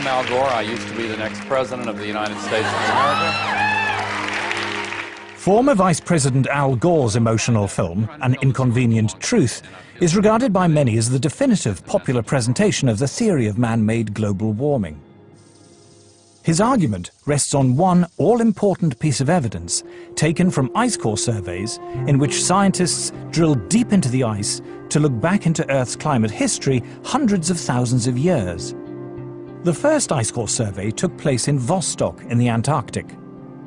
I'm Al Gore. I used to be the next president of the United States of America. Former Vice President Al Gore's emotional film, An Inconvenient Truth, is regarded by many as the definitive popular presentation of the theory of man-made global warming. His argument rests on one all-important piece of evidence taken from ice core surveys in which scientists drill deep into the ice to look back into Earth's climate history hundreds of thousands of years. The first ice core survey took place in Vostok in the Antarctic.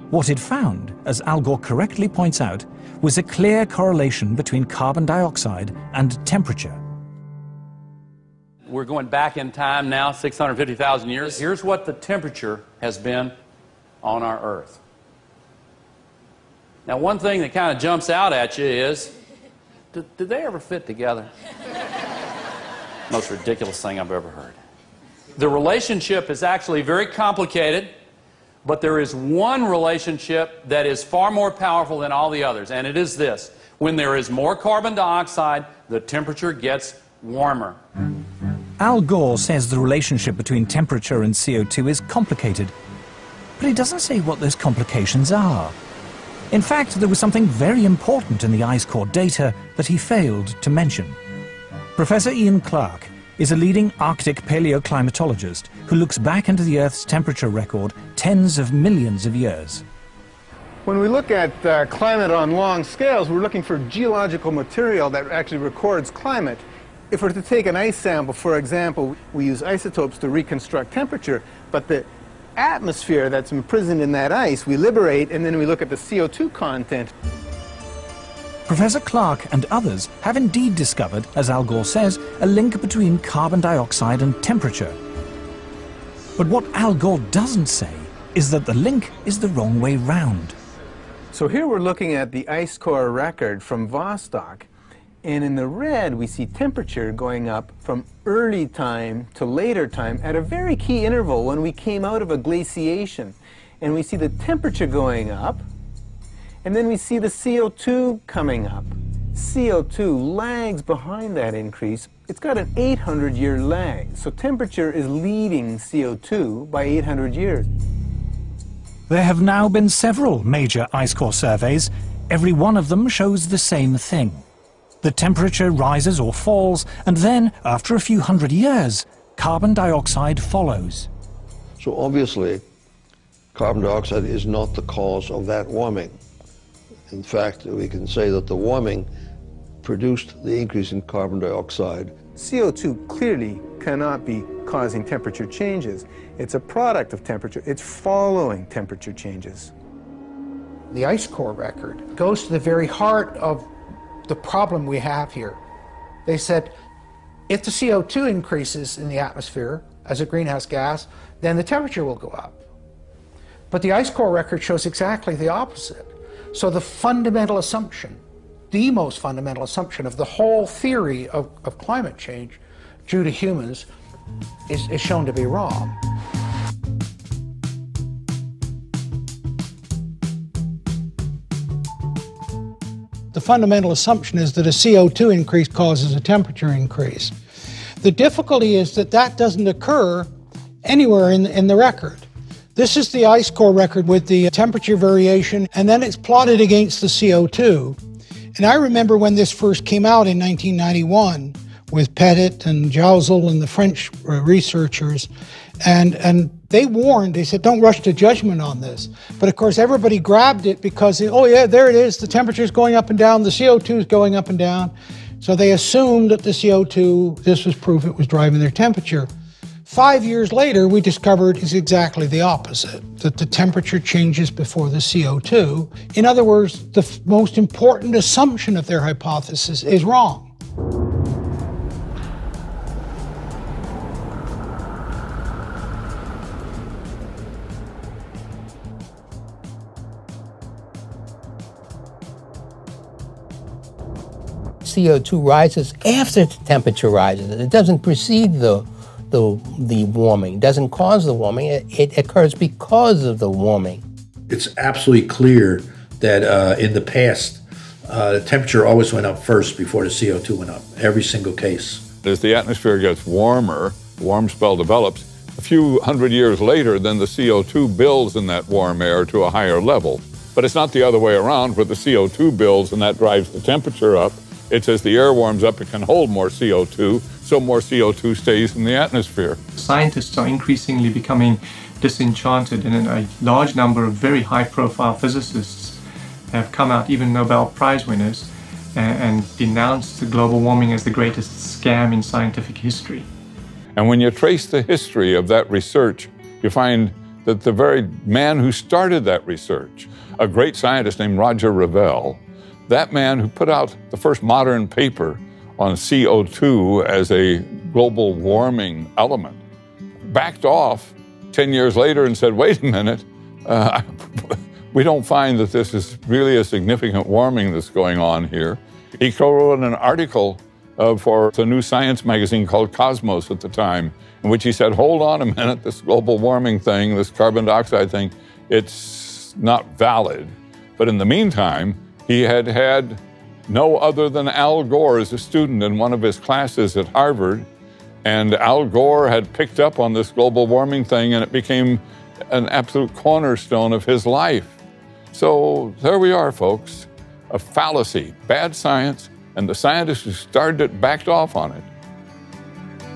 What it found, as Al Gore correctly points out, was a clear correlation between carbon dioxide and temperature. We're going back in time now, 650,000 years. Here's what the temperature has been on our Earth. Now, one thing that kind of jumps out at you is did, did they ever fit together? Most ridiculous thing I've ever heard. The relationship is actually very complicated, but there is one relationship that is far more powerful than all the others, and it is this. When there is more carbon dioxide, the temperature gets warmer. Al Gore says the relationship between temperature and CO2 is complicated, but he doesn't say what those complications are. In fact, there was something very important in the ice core data that he failed to mention. Professor Ian Clark is a leading Arctic paleoclimatologist who looks back into the Earth's temperature record tens of millions of years. When we look at uh, climate on long scales, we're looking for geological material that actually records climate. If we're to take an ice sample, for example, we use isotopes to reconstruct temperature, but the atmosphere that's imprisoned in that ice, we liberate, and then we look at the CO2 content. Professor Clark and others have indeed discovered, as Al Gore says, a link between carbon dioxide and temperature. But what Al Gore doesn't say is that the link is the wrong way round. So here we're looking at the ice core record from Vostok, and in the red, we see temperature going up from early time to later time at a very key interval when we came out of a glaciation. And we see the temperature going up, and then we see the CO2 coming up. CO2 lags behind that increase. It's got an 800 year lag. So temperature is leading CO2 by 800 years. There have now been several major ice core surveys. Every one of them shows the same thing. The temperature rises or falls, and then, after a few hundred years, carbon dioxide follows. So obviously, carbon dioxide is not the cause of that warming. In fact, we can say that the warming produced the increase in carbon dioxide. CO2 clearly cannot be causing temperature changes. It's a product of temperature. It's following temperature changes. The ice core record goes to the very heart of the problem we have here. They said if the CO2 increases in the atmosphere as a greenhouse gas, then the temperature will go up. But the ice core record shows exactly the opposite. So the fundamental assumption, the most fundamental assumption of the whole theory of, of climate change due to humans is, is shown to be wrong. The fundamental assumption is that a CO2 increase causes a temperature increase. The difficulty is that that doesn't occur anywhere in, in the record. This is the ice core record with the temperature variation, and then it's plotted against the CO2. And I remember when this first came out in 1991 with Petit and Jouzel and the French uh, researchers, and, and they warned, they said, don't rush to judgment on this. But of course, everybody grabbed it because, oh, yeah, there it is. The temperature is going up and down, the CO2 is going up and down. So they assumed that the CO2, this was proof it was driving their temperature. Five years later, we discovered is exactly the opposite, that the temperature changes before the CO2. In other words, the most important assumption of their hypothesis is wrong. CO2 rises after the temperature rises. It doesn't precede the, the, the warming, doesn't cause the warming, it, it occurs because of the warming. It's absolutely clear that uh, in the past, uh, the temperature always went up first before the CO2 went up, every single case. As the atmosphere gets warmer, warm spell develops, a few hundred years later, then the CO2 builds in that warm air to a higher level. But it's not the other way around where the CO2 builds and that drives the temperature up. It's as the air warms up, it can hold more CO2, so more CO2 stays in the atmosphere. Scientists are increasingly becoming disenchanted, and a large number of very high profile physicists have come out, even Nobel Prize winners, and, and denounced global warming as the greatest scam in scientific history. And when you trace the history of that research, you find that the very man who started that research, a great scientist named Roger Revelle, that man who put out the first modern paper on CO2 as a global warming element, backed off 10 years later and said, wait a minute, uh, we don't find that this is really a significant warming that's going on here. He co-wrote an article uh, for the new science magazine called Cosmos at the time, in which he said, hold on a minute, this global warming thing, this carbon dioxide thing, it's not valid. But in the meantime, he had had no other than Al Gore as a student in one of his classes at Harvard. And Al Gore had picked up on this global warming thing, and it became an absolute cornerstone of his life. So there we are, folks. A fallacy, bad science, and the scientists who started it backed off on it.